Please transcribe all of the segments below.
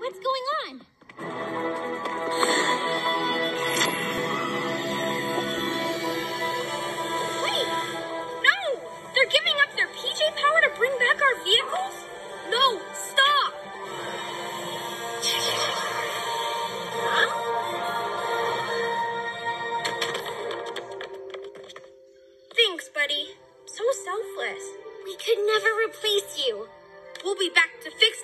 What's going on? Wait! No! They're giving up their PJ power to bring back our vehicles? No! Stop! Thanks, buddy. So selfless. We could never replace you. We'll be back to fix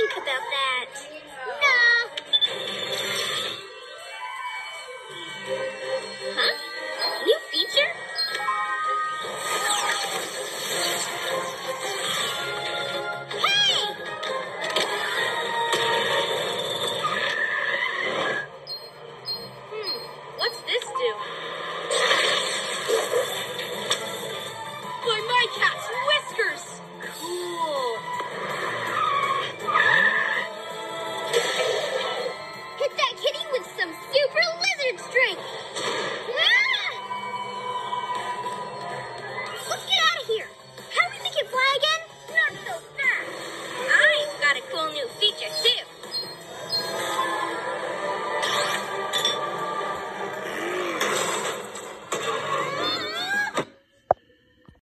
think about that.